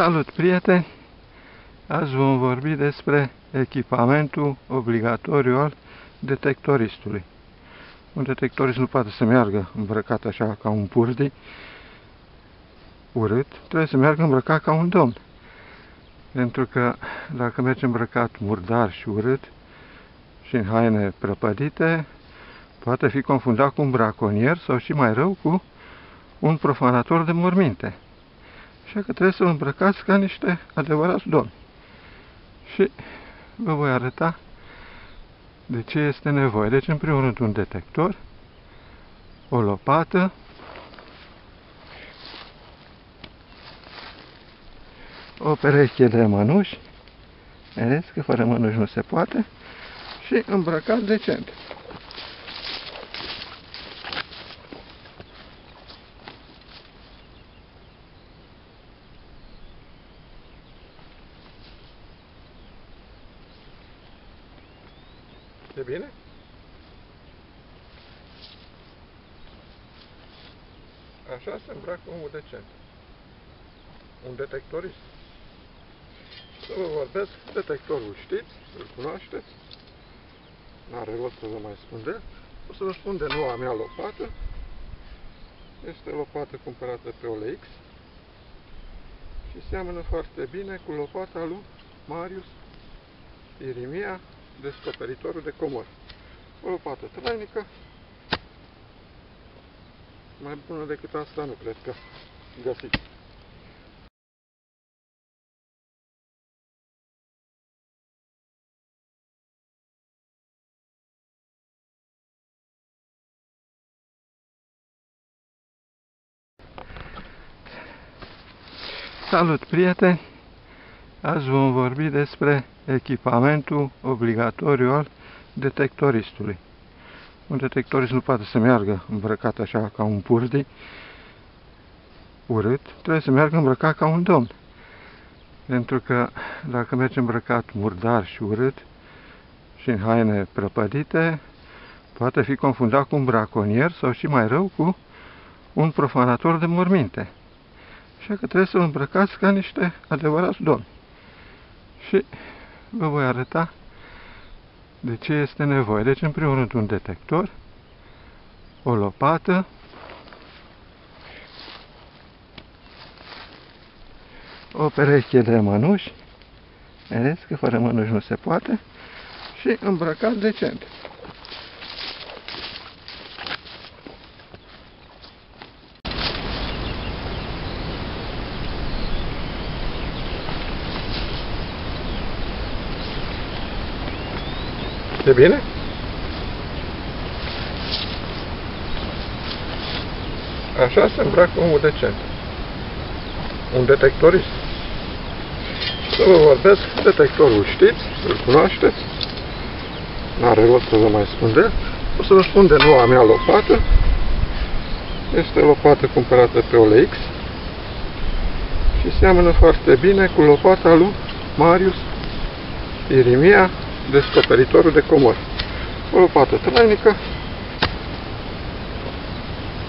Salut, prieteni! Azi vom vorbi despre echipamentul obligatoriu al detectoristului. Un detectorist nu poate să meargă îmbrăcat așa ca un purdi urât, trebuie să meargă îmbrăcat ca un domn. Pentru că dacă merge îmbrăcat murdar și urât și în haine prăpădite, poate fi confundat cu un braconier sau și mai rău cu un profanator de morminte. Așa că trebuie să vă îmbrăcați ca niște adevărați domni. Și vă voi arăta de ce este nevoie. Deci, în primul rând, un detector, o lopată, o pereche de mănuși, vedeți că fără mănuși nu se poate, și îmbrăcat decent. E bine? Așa se îmbracă omul decent. Un detectorist. Să vă vorbesc, detectorul știți, îl cunoașteți. N-are rost să vă mai spun de O să vă spun de noua mea lopată. Este lopată cumpărată pe OLX și seamănă foarte bine cu lopata lui Marius Irimia descoperitorul de comori. O lopată trainică, mai bună decât asta nu cred că găsiți. Salut, prieteni! Azi vom vorbi despre echipamentul obligatoriu al detectoristului. Un detectorist nu poate să meargă îmbrăcat așa ca un purdi urât, trebuie să meargă îmbrăcat ca un domn. Pentru că dacă merge îmbrăcat murdar și urât și în haine prăpădite, poate fi confundat cu un braconier sau și mai rău cu un profanator de morminte. Așa că trebuie să-l îmbrăcați ca niște adevărați domni și vă voi arăta de ce este nevoie. Deci, în primul rând, un detector, o lopată, o pereche de mănuși, vedeți că fără mănuși nu se poate, și îmbrăcat decent. E bine? Așa se îmbracă omul decent. Un detectorist. Să vă vorbesc, detectorul știți, îl cunoașteți. N-are rost să vă mai spun de O să vă spun de noua mea lopată. Este lopată cumpărată pe OLX și seamănă foarte bine cu lopata lui Marius Irimia descoperitorul de comori. O lopată trainică,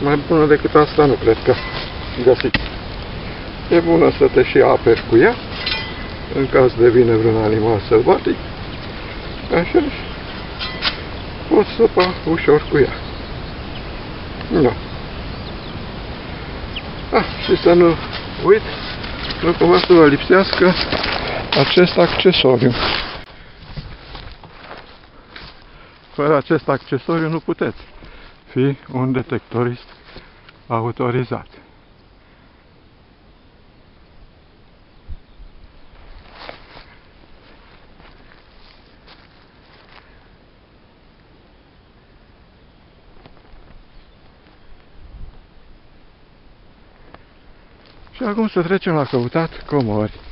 mai bună decât asta nu cred că găsiți. E bună să te și aperi cu ea, în caz de vine vreun animal sălbatic, așa poți săpa ușor cu ea. Nu. Ah, și să nu uit, nu cumva să vă lipsească acest accesoriu. Fără acest accesoriu nu puteți fi un detectorist autorizat. Și acum să trecem la căutat comori.